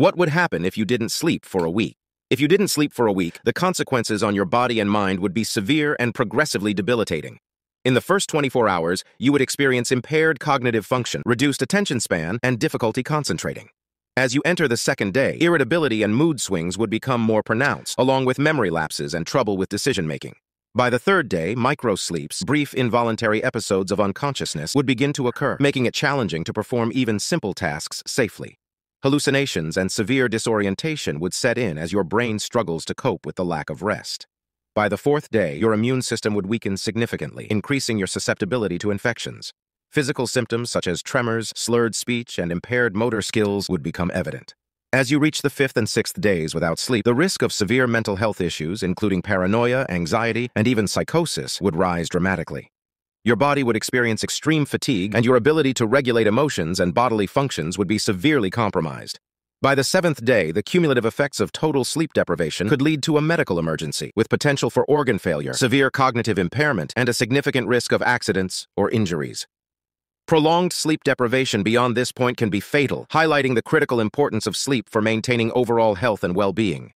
What would happen if you didn't sleep for a week? If you didn't sleep for a week, the consequences on your body and mind would be severe and progressively debilitating. In the first 24 hours, you would experience impaired cognitive function, reduced attention span, and difficulty concentrating. As you enter the second day, irritability and mood swings would become more pronounced, along with memory lapses and trouble with decision-making. By the third day, microsleeps, brief involuntary episodes of unconsciousness, would begin to occur, making it challenging to perform even simple tasks safely. Hallucinations and severe disorientation would set in as your brain struggles to cope with the lack of rest. By the fourth day, your immune system would weaken significantly, increasing your susceptibility to infections. Physical symptoms such as tremors, slurred speech, and impaired motor skills would become evident. As you reach the fifth and sixth days without sleep, the risk of severe mental health issues, including paranoia, anxiety, and even psychosis, would rise dramatically. Your body would experience extreme fatigue, and your ability to regulate emotions and bodily functions would be severely compromised. By the seventh day, the cumulative effects of total sleep deprivation could lead to a medical emergency, with potential for organ failure, severe cognitive impairment, and a significant risk of accidents or injuries. Prolonged sleep deprivation beyond this point can be fatal, highlighting the critical importance of sleep for maintaining overall health and well-being.